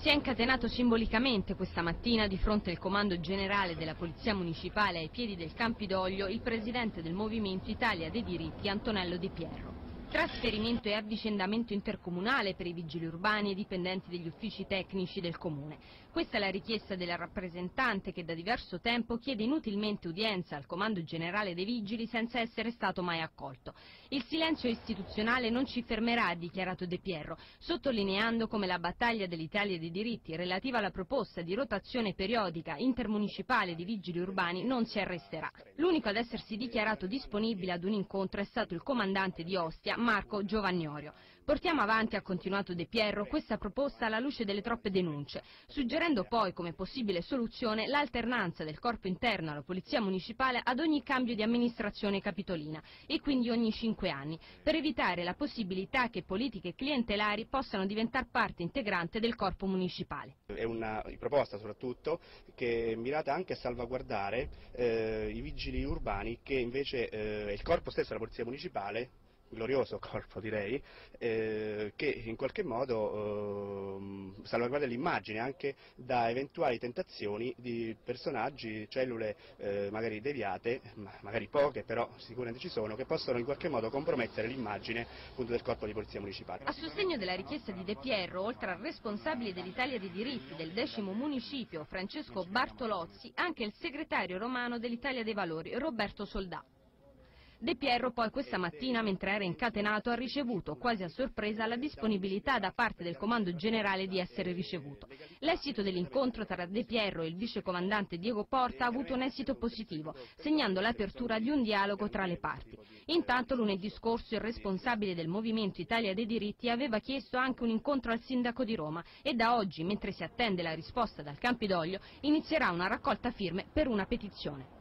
Si è incatenato simbolicamente questa mattina di fronte al comando generale della Polizia Municipale ai piedi del Campidoglio il presidente del Movimento Italia dei Diritti Antonello Di Pierro. Trasferimento e avvicendamento intercomunale per i vigili urbani e dipendenti degli uffici tecnici del Comune. Questa è la richiesta della rappresentante che da diverso tempo chiede inutilmente udienza al Comando Generale dei Vigili senza essere stato mai accolto. Il silenzio istituzionale non ci fermerà, ha dichiarato De Pierro, sottolineando come la battaglia dell'Italia dei diritti relativa alla proposta di rotazione periodica intermunicipale di vigili urbani non si arresterà. L'unico ad essersi dichiarato disponibile ad un incontro è stato il comandante di Ostia, Marco Giovagnorio. Portiamo avanti, ha continuato De Pierro, questa proposta alla luce delle troppe denunce, suggerendo poi come possibile soluzione l'alternanza del corpo interno alla Polizia Municipale ad ogni cambio di amministrazione capitolina e quindi ogni cinque anni, per evitare la possibilità che politiche clientelari possano diventare parte integrante del corpo municipale. È una proposta soprattutto che è mirata anche a salvaguardare eh, i vigili urbani che invece eh, il corpo stesso della Polizia Municipale glorioso corpo direi, eh, che in qualche modo eh, salvaguarda l'immagine anche da eventuali tentazioni di personaggi, cellule eh, magari deviate, magari poche però sicuramente ci sono, che possono in qualche modo compromettere l'immagine del corpo di polizia municipale. A sostegno della richiesta di De Pierro, oltre al responsabile dell'Italia dei diritti del decimo municipio Francesco Bartolozzi, anche il segretario romano dell'Italia dei Valori Roberto Soldà. De Pierro poi questa mattina, mentre era incatenato, ha ricevuto, quasi a sorpresa, la disponibilità da parte del comando generale di essere ricevuto. L'esito dell'incontro tra De Pierro e il vicecomandante Diego Porta ha avuto un esito positivo, segnando l'apertura di un dialogo tra le parti. Intanto lunedì scorso il responsabile del Movimento Italia dei Diritti aveva chiesto anche un incontro al sindaco di Roma e da oggi, mentre si attende la risposta dal Campidoglio, inizierà una raccolta firme per una petizione.